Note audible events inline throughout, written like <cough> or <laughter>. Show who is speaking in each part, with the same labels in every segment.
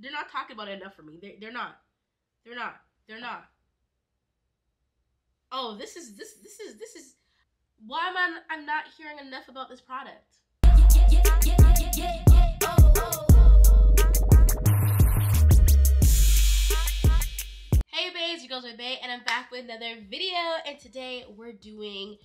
Speaker 1: they're not talking about it enough for me. They they're not. They're not. They're not. Oh, this is this this is this is why am I I'm not hearing enough about this product? Hey babes, you girls with Bay, and I'm back with another video. And today we're doing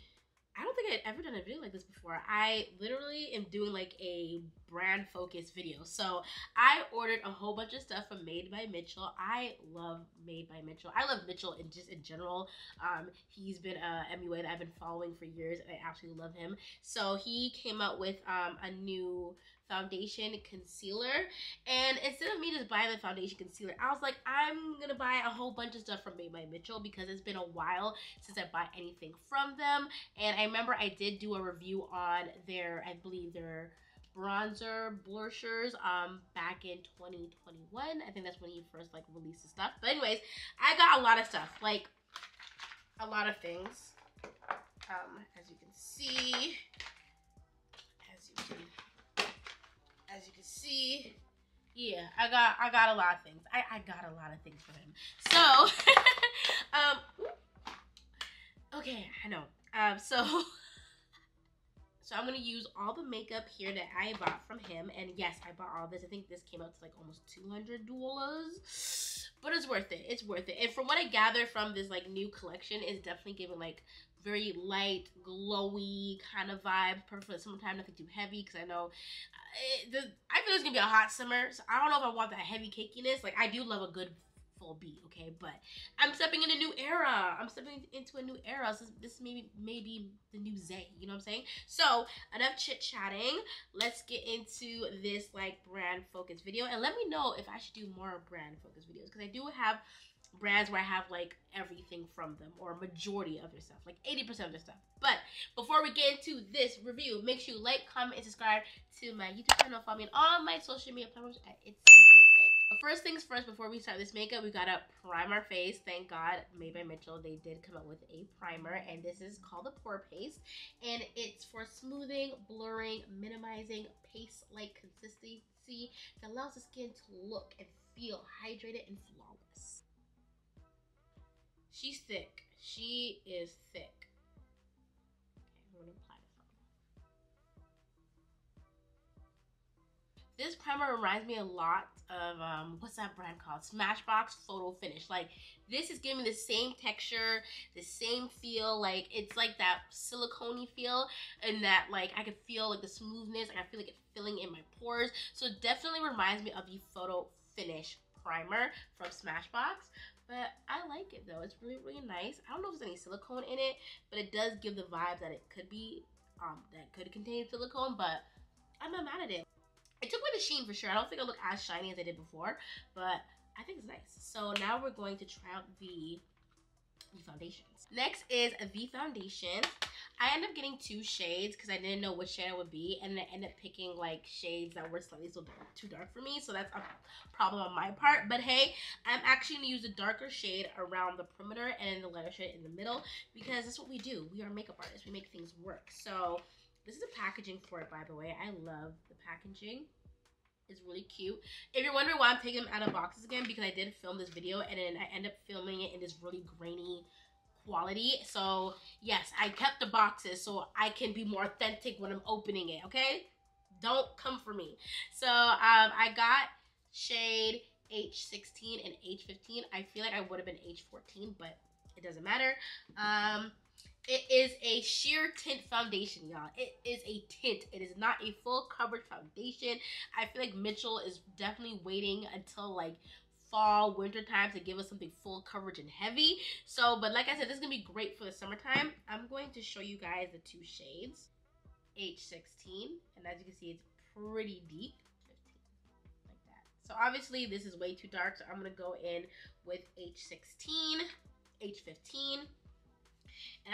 Speaker 1: I don't think I'd ever done a video like this before. I literally am doing like a brand focused video. So I ordered a whole bunch of stuff from Made by Mitchell. I love Made by Mitchell. I love Mitchell in just in general. Um, he's been a MUA that I've been following for years and I absolutely love him. So he came out with um, a new foundation concealer. And instead of me just buying the foundation concealer i was like i'm gonna buy a whole bunch of stuff from made by mitchell because it's been a while since i bought anything from them. And i remember i did do a review on their i believe their bronzer blushers um back in 2021 i think that's when he first like released the stuff. But anyways i got a lot of stuff like a lot of things. Um as you can see as you can as you can see, yeah, I got I got a lot of things. I, I got a lot of things for him. So, <laughs> um, okay, I know. Um, so, <laughs> so I'm gonna use all the makeup here that I bought from him, and yes, I bought all this. I think this came out to like almost two hundred dollars, but it's worth it. It's worth it. And from what I gather from this like new collection, is definitely giving like very light, glowy kind of vibe. Perfect for the summertime, nothing too heavy because I know it, the, I feel it's gonna be a hot summer, so I don't know if I want that heavy cakiness. Like I do love a good full beat, okay, but I'm stepping in a new era. I'm stepping into a new era. So this maybe maybe the new Zay. You know what I'm saying? So enough chit chatting. Let's get into this like brand focused video, and let me know if I should do more brand focused videos because I do have brands where I have like everything from them or majority of their stuff, like 80% of their stuff. But before we get into this review, make sure you like, comment, and subscribe to my YouTube channel. Follow me on all my social media platforms at It's first things first, before we start this makeup, we gotta prime our face. Thank God, made by Mitchell, they did come up with a primer, and this is called the Pore Paste, and it's for smoothing, blurring, minimizing paste-like consistency that allows the skin to look and feel hydrated and flawless. She's thick. She is thick. Okay, I'm gonna apply this on. This primer reminds me a lot of um, what's that brand called? Smashbox Photo Finish. Like this is giving me the same texture, the same feel. Like it's like that silicone feel, and that like I can feel like the smoothness. Like I feel like it's filling in my pores. So it definitely reminds me of the Photo Finish primer from Smashbox. But I like it though. It's really, really nice. I don't know if there's any silicone in it, but it does give the vibe that it could be, um, that could contain silicone, but I'm not mad at it. It took away the sheen for sure. I don't think it looked as shiny as I did before, but I think it's nice. So now we're going to try out the, the foundations. Next is the foundation. I ended up getting two shades because I didn't know which shade it would be, and I ended up picking like shades that were slightly so dark, too dark for me. So that's a problem on my part. But hey, I'm actually gonna use a darker shade around the perimeter and the lighter shade in the middle because that's what we do. We are makeup artists. We make things work. So this is the packaging for it, by the way. I love the packaging. It's really cute. If you're wondering why I'm taking them out of boxes again, because I did film this video and then I end up filming it in this really grainy quality. So yes, I kept the boxes so I can be more authentic when I'm opening it, okay? Don't come for me. So um, I got shade H16 and H15. I feel like I would have been H14, but it doesn't matter. Um, it is a sheer tint foundation, y'all. It is a tint. It is not a full coverage foundation. I feel like Mitchell is definitely waiting until like fall, winter time to give us something full coverage and heavy. So, but like I said, this is going to be great for the summertime. I'm going to show you guys the two shades. H16. And as you can see, it's pretty deep. 15, like that. So obviously this is way too dark. So I'm going to go in with H16, H15.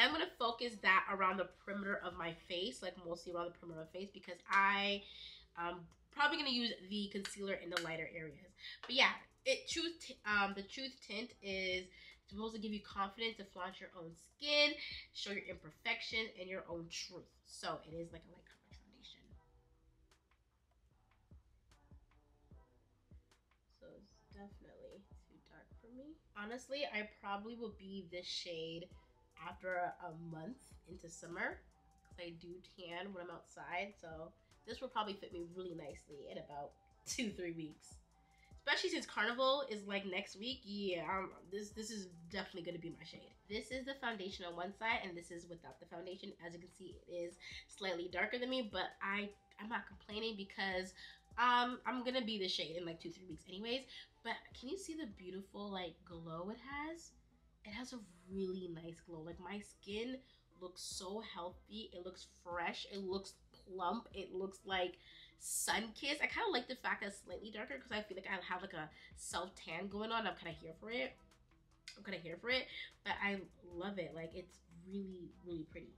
Speaker 1: I'm going to focus that around the perimeter of my face, like mostly around the perimeter of face because I um probably going to use the concealer in the lighter areas. But yeah, it truth um the truth tint is supposed to give you confidence to flaunt your own skin, show your imperfections and your own truth. So it is like a light coverage foundation. So it's definitely too dark for me. Honestly, I probably will be this shade after a month into summer because I do tan when I'm outside. So this will probably fit me really nicely in about <laughs> two, three weeks. Especially since Carnival is like next week. Yeah, um, this this is definitely going to be my shade. This is the foundation on one side and this is without the foundation. As you can see, it is slightly darker than me, but I, I'm not complaining because um, I'm to be the shade in like two, three weeks anyways. But can you see the beautiful like glow it has? It has a really nice glow. Like my skin looks so healthy. It looks fresh. It looks plump. It looks like sun kissed. I kind of like the fact that it's slightly darker because I feel like I have like a self tan going on. I'm kind of here for it. I'm kind of here for it, but I love it. Like it's really, really pretty.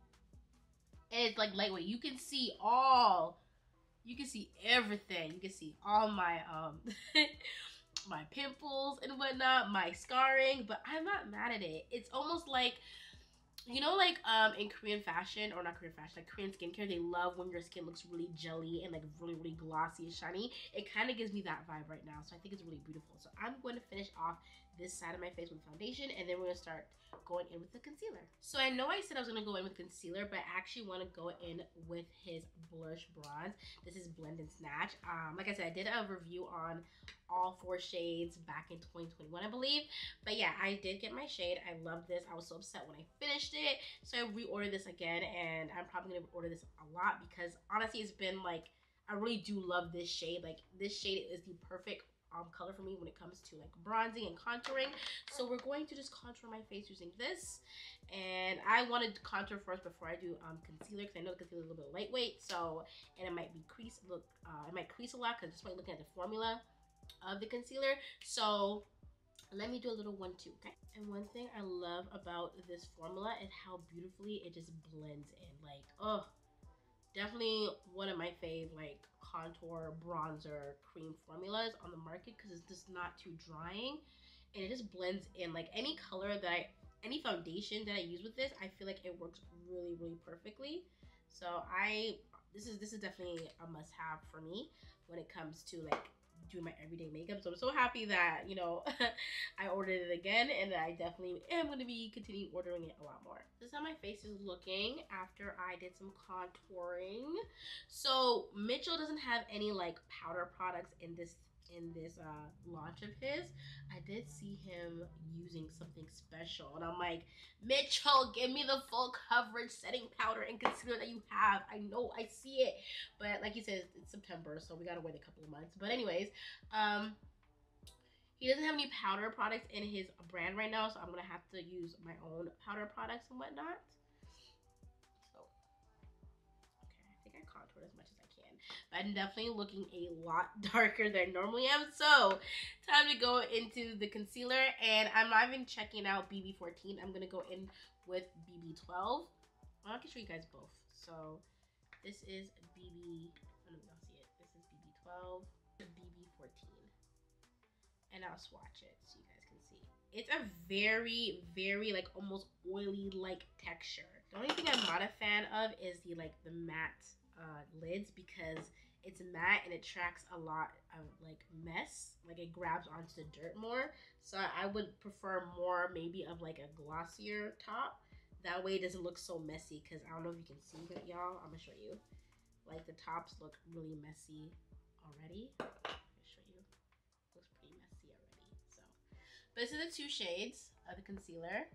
Speaker 1: And it's like lightweight. You can see all, you can see everything. You can see all my um <laughs> my pimples and whatnot, my scarring, but I'm not mad at it. It's almost like you know like um in korean fashion or not korean fashion like korean skincare they love when your skin looks really jelly and like really really glossy and shiny it kind of gives me that vibe right now so i think it's really beautiful so i'm going to finish off this side of my face with foundation and then we're gonna start going in with the concealer. So i know i said i was gonna go in with concealer but i actually want to go in with his blush bronze. This is blend and snatch. Um like i said i did a review on all four shades back in 2021 i believe. But yeah i did get my shade. I love this. I was so upset when i finished it. So i reordered this again and i'm probably gonna order this a lot because honestly it's been like i really do love this shade. Like this shade is the perfect um, color for me when it comes to like bronzing and contouring. So we're going to just contour my face using this. And I wanted to contour first before I do um, concealer because I know the concealer is a little bit lightweight. So, and it might be crease, look, uh, it might crease a lot because just by looking at the formula of the concealer. So let me do a little one too, okay? And one thing I love about this formula is how beautifully it just blends in. Like, oh, definitely one of my fave like contour bronzer cream formulas on the market because it's just not too drying. And it just blends in. Like any color that I any foundation that I use with this I feel like it works really really perfectly. So I this is this is definitely a must have for me when it comes to like doing my everyday makeup. So I'm so happy that, you know, <laughs> I ordered it again and I definitely am going to be continuing ordering it a lot more. This is how my face is looking after I did some contouring. So Mitchell doesn't have any like powder products in this in this uh, launch of his, I did see him using something special. And I'm like, Mitchell, give me the full coverage setting powder and concealer that you have. I know, I see it. But like he says, it's September, so we gotta wait a couple of months. But anyways, um, he doesn't have any powder products in his brand right now, so I'm gonna have to use my own powder products and whatnot. I'm definitely looking a lot <laughs> darker than I normally am. So time to go into the concealer and I'm not even checking out BB14. I'm gonna go in with BB12. Well, I can show you guys both. So this is BB, I don't know if y'all see it. This is BB12, BB14. And I'll swatch it so you guys can see. It's a very, very like almost oily like texture. The only thing I'm not a fan of is the like the matte uh, lids because it's matte and it tracks a lot of like mess. Like it grabs onto the dirt more. So i would prefer more maybe of like a glossier top. That way it doesn't look so messy because i don't know if you can see that y'all i'm gonna show you. Like the tops look really messy already. I'll show you. Looks pretty messy already so. But this is the two shades of the concealer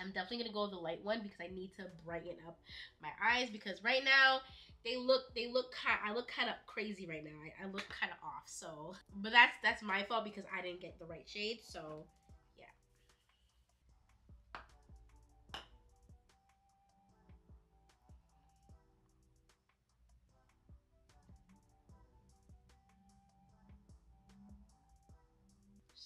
Speaker 1: I'm definitely gonna go with the light one because I need to brighten up my eyes because right now they look they look kind I look kind of crazy right now. I, I look kind of off. So, but that's that's my fault because I didn't get the right shade. So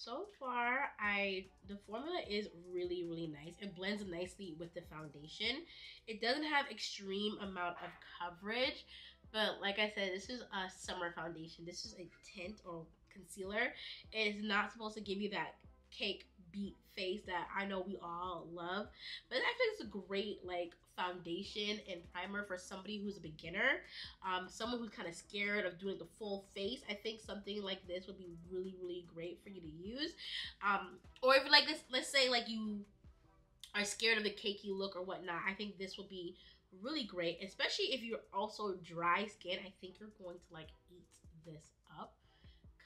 Speaker 1: so far i the formula is really really nice. It blends nicely with the foundation. It doesn't have extreme amount of coverage but like i said this is a summer foundation. This is a tint or concealer. It is not supposed to give you that cake face that I know we all love. But I think it's a great like foundation and primer for somebody who's a beginner, um, someone who's kind of scared of doing the full face. I think something like this would be really, really great for you to use. Um, or if like this, let's say like you are scared of the cakey look or whatnot, I think this will be really great, especially if you're also dry skin. I think you're going to like eat this up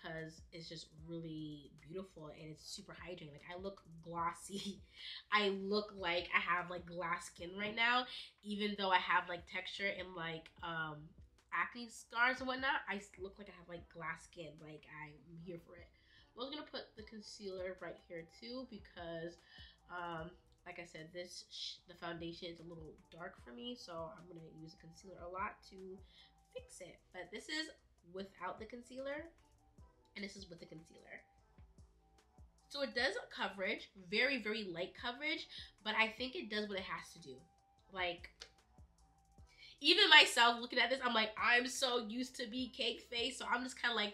Speaker 1: because it's just really beautiful and it's super hydrating. Like I look glossy. <laughs> I look like I have like glass skin right now, even though I have like texture and like um acne scars and whatnot. I look like I have like glass skin. Like I'm here for it. I was gonna put the concealer right here too because um like I said, this the foundation is a little dark for me, so I'm gonna use a concealer a lot to fix it. But this is without the concealer, and this is with the concealer. So it does coverage, very, very light coverage, but I think it does what it has to do. Like, even myself looking at this, I'm like, I'm so used to be cake face, so I'm just kind of like,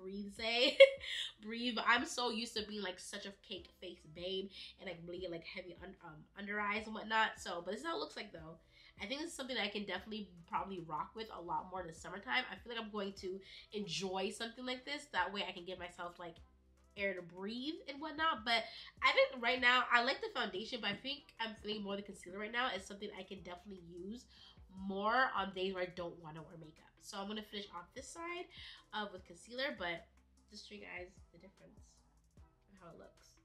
Speaker 1: breathe, say, <laughs> breathe. I'm so used to being like such a cake face babe and like really like heavy un- um, under eyes and whatnot. So, but this is how it looks like though. I think this is something that I can definitely probably rock with a lot more in the summertime. I feel like I'm going to enjoy something like this. That way I can give myself like air to breathe and whatnot. But I think right now I like the foundation, but I think I'm feeling more the concealer right now. It's something I can definitely use more on days where I don't want to wear makeup. So I'm gonna finish off this side uh, with concealer, but just show you guys the difference and how it looks.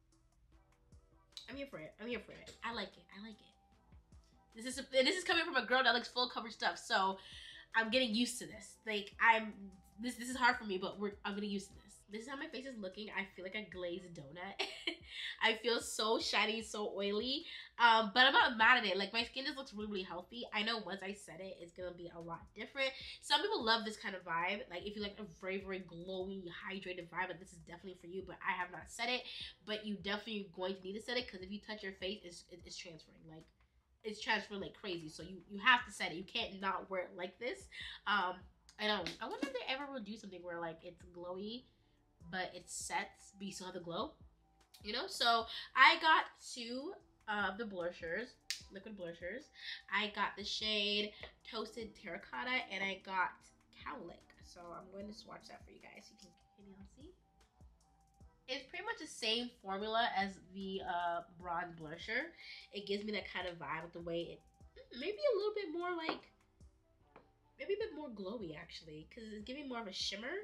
Speaker 1: I'm here for it. I'm here for it. I like it. I like it. This is this is coming from a girl that likes full coverage stuff, so I'm getting used to this. Like I'm this this is hard for me, but we're I'm getting used to this. This is how my face is looking. I feel like a glazed donut. <laughs> I feel so shiny, so oily. Um, but I'm not mad at it. Like my skin just looks really, really healthy. I know once I set it, it's gonna be a lot different. Some people love this kind of vibe. Like if you like a very, very glowy, hydrated vibe, but this is definitely for you. But I have not set it. But you definitely going to need to set it because if you touch your face, it's it's transferring. Like it's transferring like crazy. So you you have to set it. You can't not wear it like this. Um, I don't. I wonder if they ever will do something where like it's glowy, but it sets, but you still have the glow. You know. So I got two of the blushers, liquid blushers. I got the shade Toasted Terracotta, and I got Cowlick. So I'm going to swatch that for you guys. You can can y'all see? It's pretty much the same formula as the uh, bronze blusher. It gives me that kind of vibe with the way it, maybe a little bit more like, maybe a bit more glowy actually, because it's giving more of a shimmer.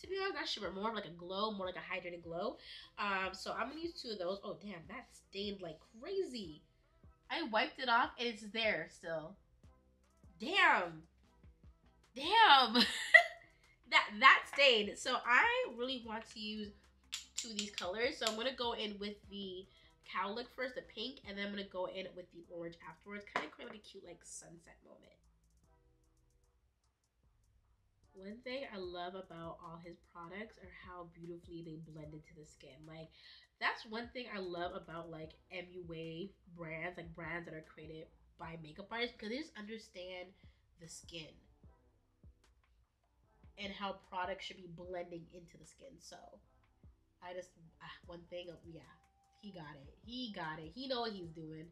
Speaker 1: To be honest, not shimmer, more of like a glow, more like a hydrated glow. Um, so I'm gonna use two of those. Oh damn, that stained like crazy. I wiped it off and it's there still. Damn. Damn. <laughs> that that stained. So I really want to use two of these colors. So I'm gonna go in with the cowlick first, the pink, and then I'm gonna go in with the orange afterwards. Kind of create like a cute like sunset moment. One thing I love about all his products are how beautifully they blend into the skin. Like that's one thing I love about like MUA brands, like brands that are created by makeup artists because they just understand the skin and how products should be blending into the skin. So I just ah, one thing. Of, Yeah, he got it. He got it. He know what he's doing.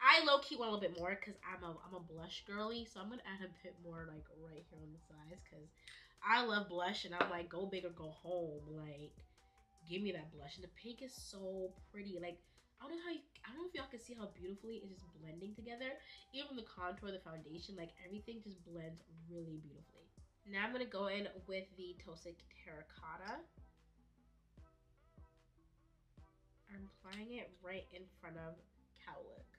Speaker 1: I low key want a little bit more because I'm a I'm a blush girly, so I'm gonna add a bit more like right here on the sides because I love blush and I'm like go big or go home. Like give me that blush and the pink is so pretty. Like I don't know how you, I don't know if y'all can see how beautifully it's just blending together. Even the contour, the foundation, like everything just blends really beautifully. Now I'm gonna go in with the Toasted Terracotta. I'm applying it right in front of cowlick.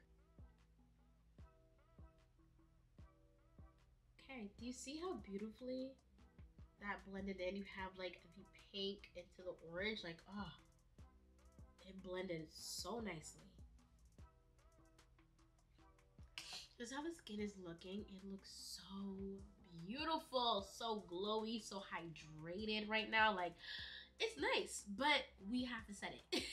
Speaker 1: Okay, do you see how beautifully that blended in? You have like the pink into the orange, like oh, it blended so nicely. This is how the skin is looking. It looks so beautiful, so glowy, so hydrated right now. Like it's nice, but we have to set it.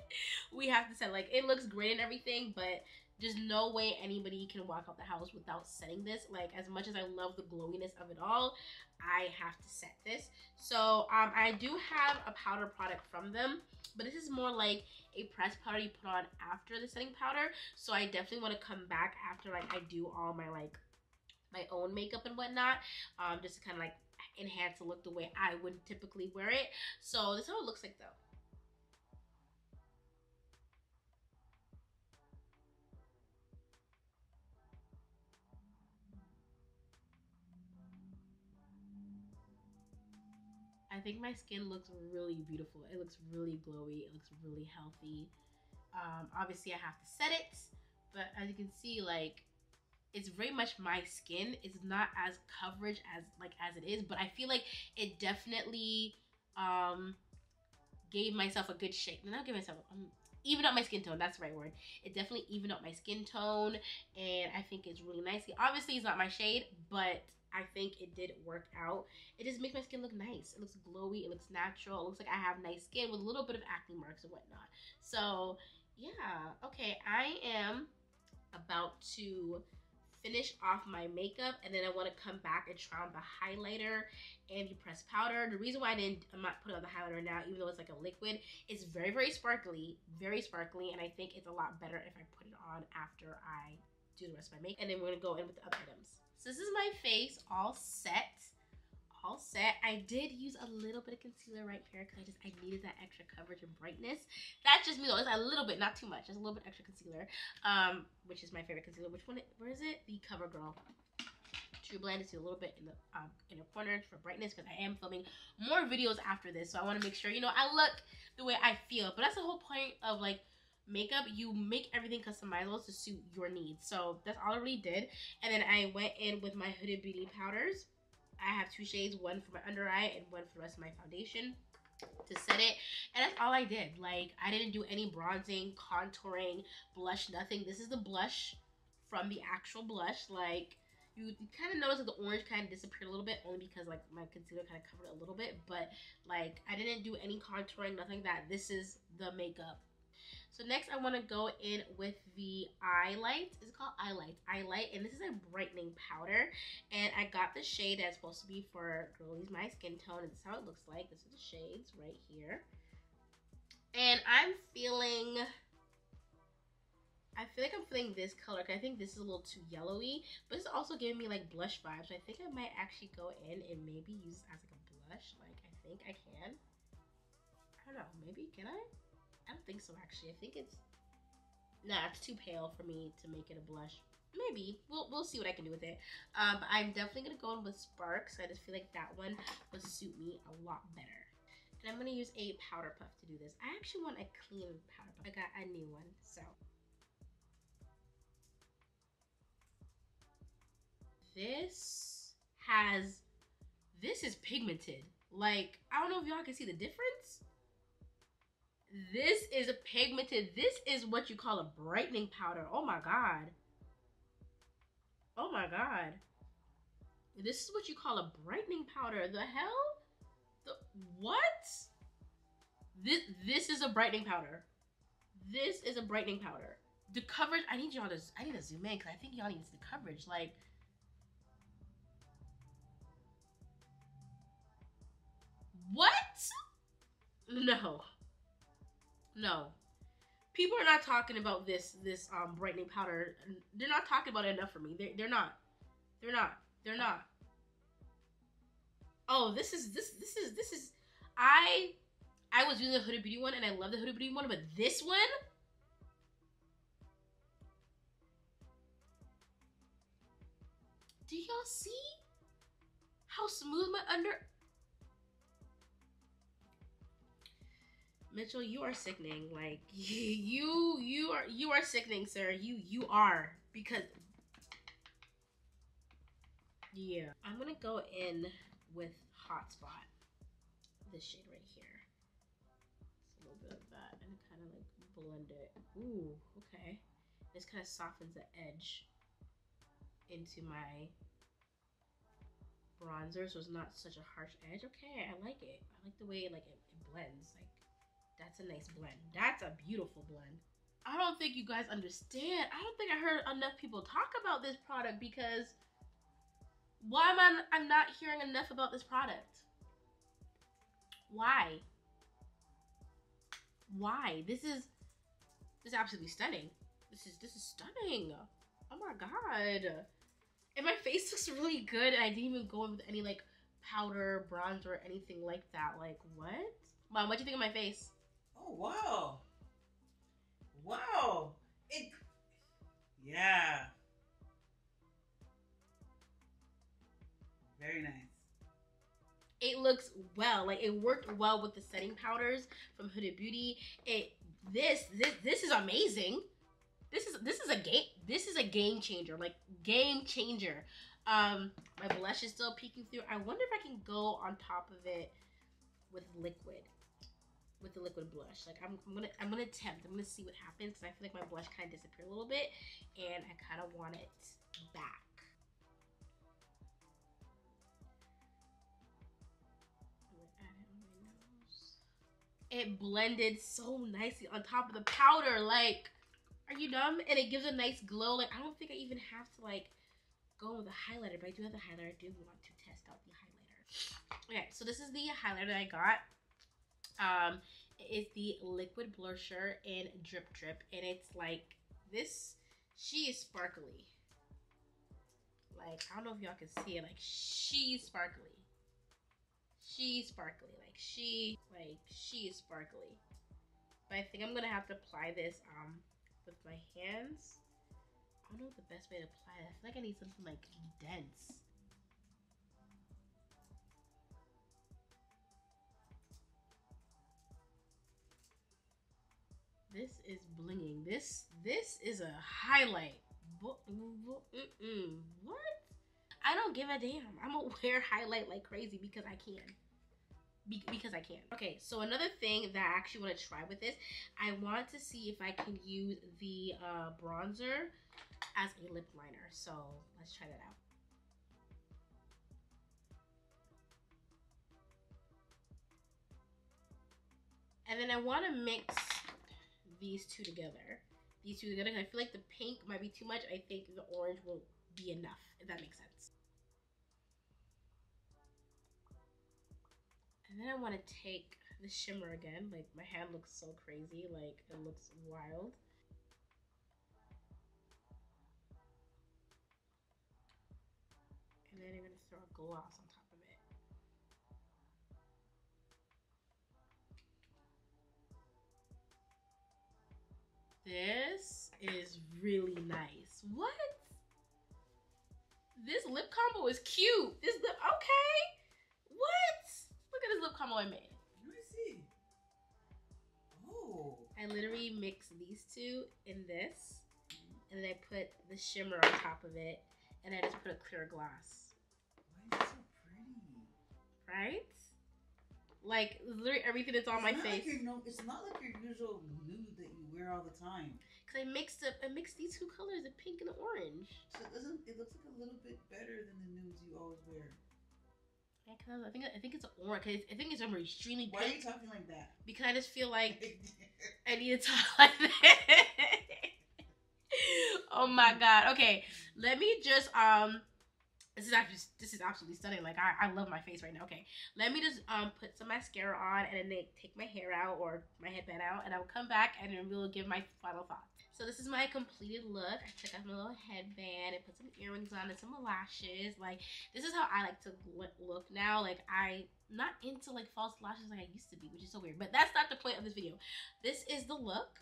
Speaker 1: <laughs> we have to set like it looks great and everything, but there's no way anybody can walk out the house without setting this. Like as much as I love the glowiness of it all, I have to set this. So um, I do have a powder product from them, but this is more like a pressed powder you put on after the setting powder. So I definitely want to come back after like I do all my like my own makeup and whatnot, um, just to kind of like enhance to look the way I would typically wear it. So this is how it looks like though. I think my skin looks really beautiful. It looks really glowy. It looks really healthy. Um, obviously, I have to set it, but as you can see, like it's very much my skin. It's not as coverage as like as it is, but I feel like it definitely um gave myself a good shape. Not give myself um, even up my skin tone. That's the right word. It definitely evened up my skin tone, and I think it's really nice. Obviously, it's not my shade, but I think it did work out. It just makes my skin look nice. It looks glowy. It looks natural. It looks like I have nice skin with a little bit of acne marks and whatnot. So yeah, okay. I am about to finish off my makeup and then I want to come back and try on the highlighter and the pressed powder. The reason why I didn't, I'm not on the highlighter now, even though it's like a liquid, it's very, very sparkly, very sparkly, and I think it's a lot better if I put it on after I do the rest of my makeup. And then we're gonna go in with the other items. So this is my face all set all set. I did use a little bit of concealer right here because I just I needed that extra coverage and brightness. That's just me though. It's a little bit, not too much. Just a little bit extra concealer, um, which is my favorite concealer. Which one? Where is it? The CoverGirl. True Blend is a little bit in the um, inner corner for brightness because I am filming more videos after this, so I want to make sure you know I look the way I feel. But that's the whole point of like makeup you make everything customizable to suit your needs so that's all i really did and then i went in with my Huda Beauty powders I have two shades, one for my under eye and one for the rest of my foundation to set it. And that's all I did. Like I didn't do any bronzing contouring blush nothing. This is the blush from the actual blush. Like you, you kind of notice that the orange kind of disappeared a little bit only because like my concealer kind of covered a little bit. But like I didn't do any contouring nothing like that. This is the makeup so next I want to go in with the eye light. It's called eye light. Eye light. And this is a brightening powder. And I got the shade that's supposed to be for girlies my skin tone. And this is how it looks like. This is the shades right here. And I'm feeling... I feel like I'm feeling this color because I think this is a little too yellowy, but it's also giving me like blush vibes. So I think I might actually go in and maybe use as like a blush. Like I think I can. I don't know. Maybe can I? I don't think so actually. I think it's nah, it's too pale for me to make it a blush. Maybe we'll we'll see what I can do with it. Um, I'm definitely gonna go in with Sparks. I just feel like that one would suit me a lot better. And I'm gonna use a powder puff to do this. I actually want a clean powder puff. I got a new one, so. This has, this is pigmented. Like, I don't know if y'all can see the difference. This is a pigmented. This is what you call a brightening powder. Oh my god. Oh my god. This is what you call a brightening powder. The hell? The what? This this is a brightening powder. This is a brightening powder. The coverage, I need y'all to I need to zoom in because I think y'all needs the coverage. Like What? <laughs> No. No. People are not talking about this this um brightening powder. They're not talking about it enough for me. They're they're not. They're not. They're not. Oh, this is this this is this is I I was using the Huda Beauty one and I love the Huda Beauty one, but this one Do y'all see how smooth my under Mitchell, you are sickening. Like <laughs> you, you are, you are sickening, sir. You, you are because. Yeah, I'm gonna go in with Hotspot. This shade right here. It's a little bit of that, and kind of like blend it. Ooh, okay. This kind of softens the edge into my bronzer, so it's not such a harsh edge. Okay, I like it. I like the way like it, it blends. Like that's a nice blend. That's a beautiful blend. I don't think you guys understand. I don't think I heard enough people talk about this product because why am I I'm not hearing enough about this product? Why? Why? This is this is absolutely stunning. This is this is stunning. Oh my god. And my face <laughs> looks really good and I didn't even go in with any like powder, bronzer, or anything like that. Like what? Mom, what do you think of my face?
Speaker 2: Oh wow. Wow. It Yeah. Very nice.
Speaker 1: It looks well. Like it worked well with the setting powders from Huda Beauty. It this this this is amazing. This is this is a game this is a game changer. Like game changer. Um my blush is still peeking through. I wonder if I can go on top of it with liquid with the liquid blush. Like I'm, I'm, gonna I'm gonna attempt. I'm gonna see what happens because I feel like my blush kind of disappeared a little bit, and I kind of want it back. It blended so nicely on top of the powder. Like, are you dumb? And it gives a nice glow. Like, I don't think I even have to like go with a highlighter, but I do have the highlighter. I do want to test out the highlighter. Okay, so this is the highlighter that I got. Um, is the liquid blusher in Drip Drip, and it's like this. She is sparkly. Like I don't know if y'all can see it. Like she's sparkly. She's sparkly. Like she, like she is sparkly. But I think I'm gonna have to apply this um with my hands. I don't know the best way to apply it. I feel like I need something like dense. This is blinging. This this is a highlight. What? I don't give a damn. I'm gonna <laughs> wear highlight like crazy because I can. Be because I can. Okay, so another thing that I actually want to try with this, I want to see if I can use the uh, bronzer as a lip liner. So let's try that out. And then I want to mix these two together. These two together. I feel like the pink might be too much. I think the orange will be enough, if that makes sense. And then I want to take the shimmer again. Like, my hand looks so crazy. Like, it looks wild. And then I'm to throw a gloss This is really nice. What? This lip combo is cute. This lip, okay. What? Look at this lip combo I made.
Speaker 2: Let me see. Oh.
Speaker 1: I literally mix these two in this, and then I put the shimmer on top of it, and I just put a clear gloss.
Speaker 2: Why is it so pretty?
Speaker 1: Right? Like literally everything that's on
Speaker 2: it's
Speaker 1: my face.
Speaker 2: Like no, it's not like your usual nude that you all the time.
Speaker 1: Cause I mixed up, I mixed these two colors, the pink and the orange.
Speaker 2: So it doesn't. It looks like a little bit better than the nudes you always wear.
Speaker 1: Yeah, cause I think I think it's orange. Cause I think it's extremely
Speaker 2: Why
Speaker 1: pink.
Speaker 2: are you talking like that?
Speaker 1: Because I just feel like <laughs> I need to talk <laughs> like that. <laughs> oh my god. Okay, let me just um this is actually this is absolutely stunning. Like I, I love my face right now. Okay, let me just um put some mascara on and then take my hair out or my headband out, and I'll come back and then we'll give my final thoughts. So this is my completed look. I took off my little headband and put some earrings on and some lashes. Like this is how I like to look now. Like I not into like false lashes like I used to be, which is so weird. But that's not the point of this video. This is the look.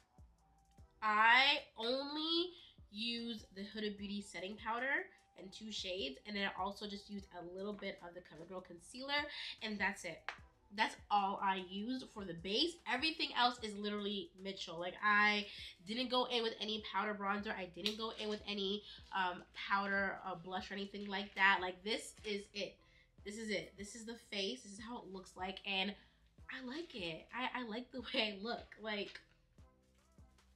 Speaker 1: I only use the Huda Beauty setting powder and two shades and then I also just used a little bit of the CoverGirl concealer and that's it. That's all I used for the base. Everything else is literally Mitchell. Like I didn't go in with any powder bronzer. I didn't go in with any um, powder uh, blush or anything like that. Like this is it. This is it. This is the face. This is how it looks like and I like it. I, I like the <laughs> way I look. Like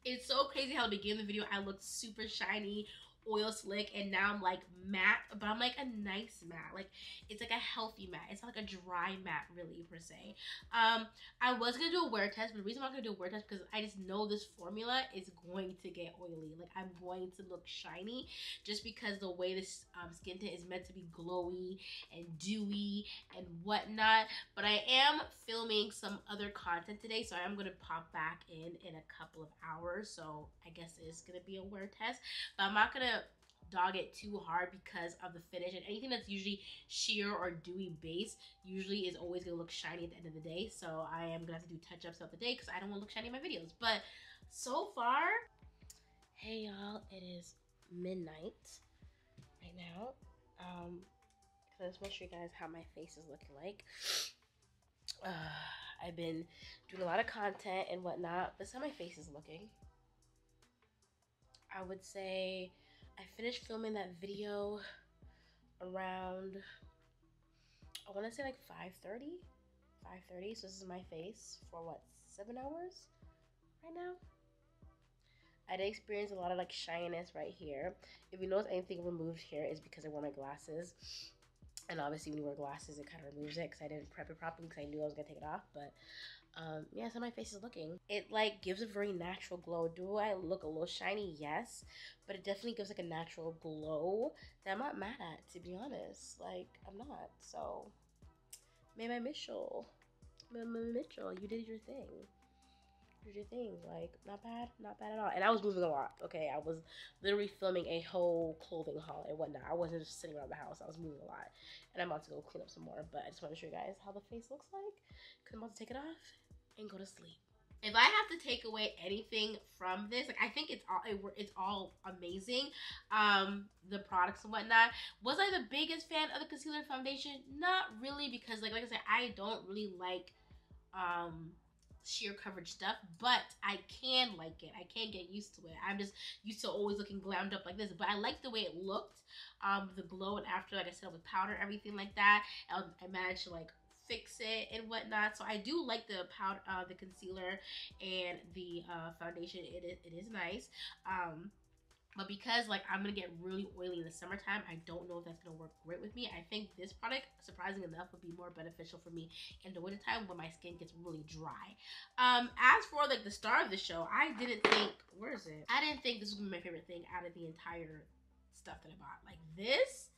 Speaker 1: it's so crazy how to begin the video I look super shiny oil slick and now I'm like matte, but I'm like a nice matte. Like it's like a healthy matte. It's not like a dry matte really per se. Um, I was gonna do a wear test, but the reason I'm not gonna do a wear test because I just know this formula is going to get oily. Like I'm going to look shiny just because the way this um, skin tint is meant to be glowy and dewy and whatnot. But I am filming some other content today, so I am gonna pop back in in a couple of hours. So I guess it's gonna be a wear test, but I'm not gonna dog it too hard because of the finish. And anything that's usually sheer or dewy base usually is always gonna look shiny at the end of the day. So i am gonna have to do touch-ups throughout the day because i don't want to look shiny in my videos. But so far hey y'all it is midnight right now. Um so i just want to show you guys how my face is looking like? <sighs> Uh, i've been doing a lot of content and whatnot this is how my face is looking. I would say I finished filming that video around I want to say like 5:30, 5:30. So this is my face for what seven hours right now. I did experience a lot of like shininess right here. If you notice anything removed here, is because I wore my glasses. And obviously, when you wear glasses, it kind of removes it because I didn't prep it properly because I knew I was gonna take it off. But um, yeah, so my face is looking. It like gives a very natural glow. Do I look a little shiny? Yes, but it definitely gives like a natural glow that I'm not mad at, to be honest. Like I'm not. So, maybe Mitchell, maybe Mitchell, you did your thing. You did your thing. Like not bad, not bad at all. And I was moving a lot. Okay, I was literally filming a whole clothing haul and whatnot. I wasn't just sitting around the house. I was moving a lot, and I'm about to go clean up some more. But I just want to show you guys how the face looks like. Cause I'm about to take it off and go to sleep. If I have to take away anything from this, like I think it's all it, it's all amazing. Um, the products and whatnot. Was I the biggest fan of the concealer foundation? Not really, because like like I said, I don't really like um sheer coverage stuff, but I can like it. I can get used to it. I'm just used to always looking glammed up like this, but I like the way it looked. Um, the glow and after, like I said, with powder, everything like that. I, I managed to like fix it and whatnot. So I do like the powder, uh, the concealer and the uh, foundation. It is, it is nice. Um, but because like I'm gonna get really oily in the summertime, I don't know if that's gonna work great with me. I think this product, surprisingly enough, would be more beneficial for me in the wintertime when my skin gets really dry. Um, as for like the star of the show, I didn't think where is it? I didn't think this was my favorite thing out of the entire stuff that I bought. Like this,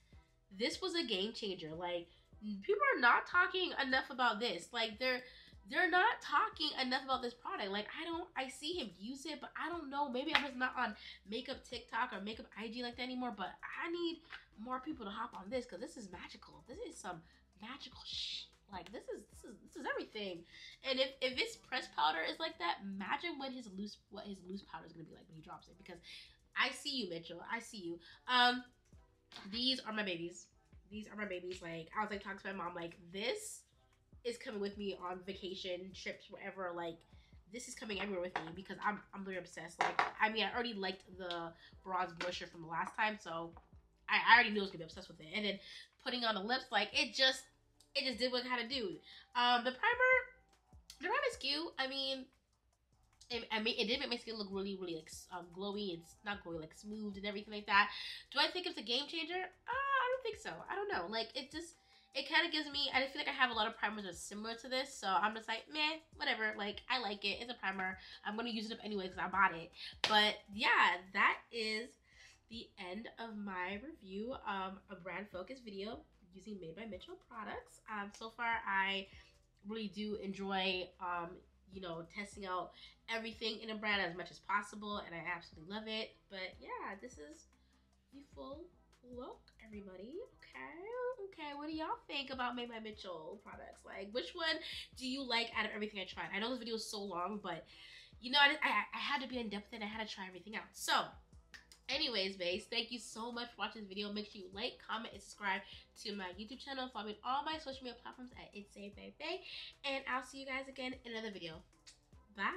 Speaker 1: this was a game changer. Like people are not talking enough about this. Like they're they're not talking enough about this product. Like I don't I see him use it, but I don't know. Maybe I'm just not on makeup TikTok or makeup IG like that anymore. But I need more people to hop on this because this is magical. This is some magical shh. Like this is this is this is everything. And if if his press powder is like that, imagine what his loose what his loose powder is gonna be like when he drops it. Because I see you, Mitchell. I see you. Um, these are my babies these are my babies. Like I was like talking to my mom, like this is coming with me on vacation, trips, whatever. Like this is coming everywhere with me because I'm I'm very obsessed. Like I mean, I already liked the bronze blusher from the last time, so I, I already knew I was gonna be obsessed with it. And then putting on the lips, like it just it just did what it had to do. Um, the primer, the primer is cute. I mean, it, I mean, it did make my skin look really, really like um, glowy. It's not glowy, like smooth and everything like that. Do I think it's a game changer? Uh, think so. I don't know. Like it just it kind of gives me. I just feel like I have a lot of primers that are similar to this, so I'm just like, meh, whatever. Like I like it. It's a primer. I'm gonna use it up anyway because I bought it. But yeah, that is the end of my review um a brand focus video using Made by Mitchell products. Um, so far I really do enjoy um you know testing out everything in a brand as much as possible and I absolutely love it. But yeah, this is the full look everybody. Okay, okay. What do y'all think about Made by Mitchell products? Like, which one do you like out of everything I tried? I know this video is so long, but you know, I, I, I had to be in depth and I had to try everything out. So, anyways, base, thank you so much for watching this video. Make sure you like, comment, and subscribe to my YouTube channel. Follow me on all my social media platforms at It's a Bay And I'll see you guys again in another video. Bye.